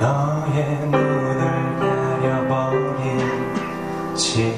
너의 눈을 가려버린 지